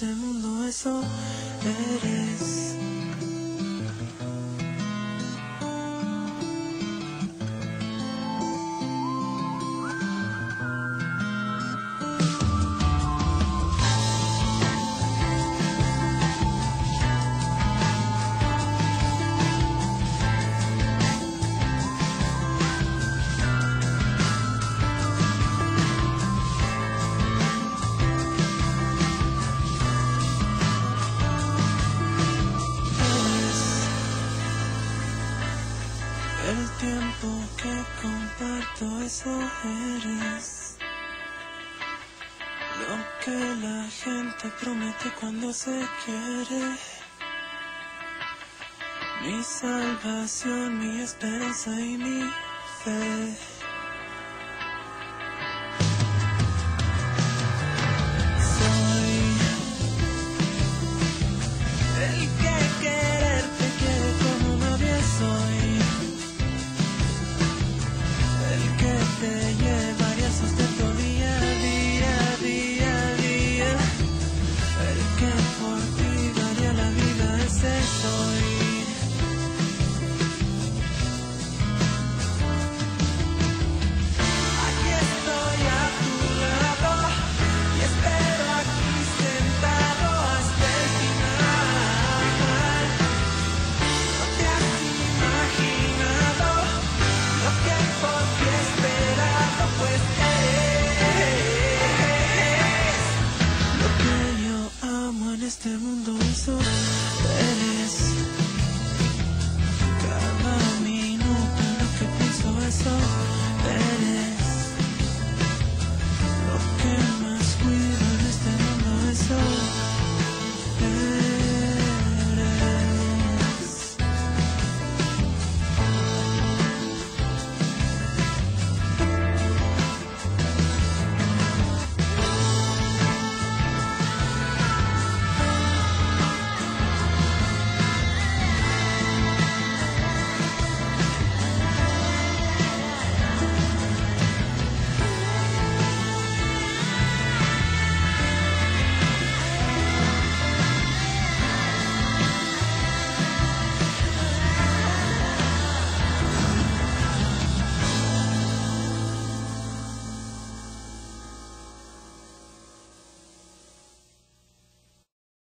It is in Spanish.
este mundo eso eres. El tiempo que comparto eso eres. Lo que la gente promete cuando se quiere. Mi salvación, mi esperanza y mi fe.